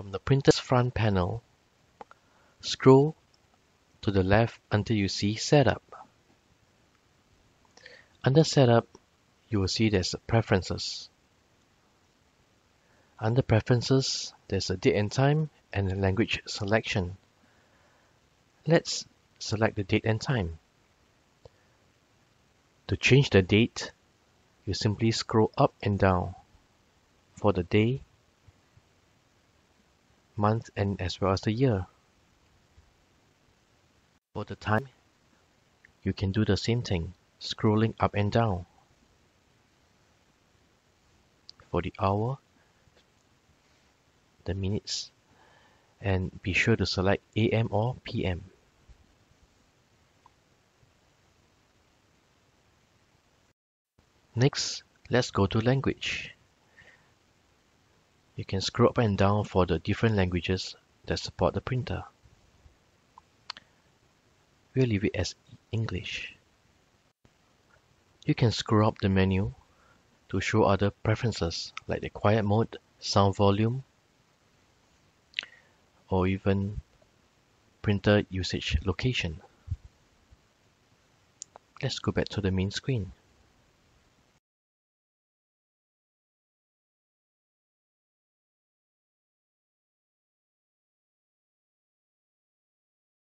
From the printer's front panel, scroll to the left until you see Setup. Under Setup, you will see there's Preferences. Under Preferences, there's a date and time and a language selection. Let's select the date and time. To change the date, you simply scroll up and down for the day, month and as well as the year. For the time, you can do the same thing, scrolling up and down. For the hour, the minutes, and be sure to select AM or PM. Next, let's go to language. You can scroll up and down for the different languages that support the printer. We'll leave it as English. You can scroll up the menu to show other preferences like the quiet mode, sound volume, or even printer usage location. Let's go back to the main screen.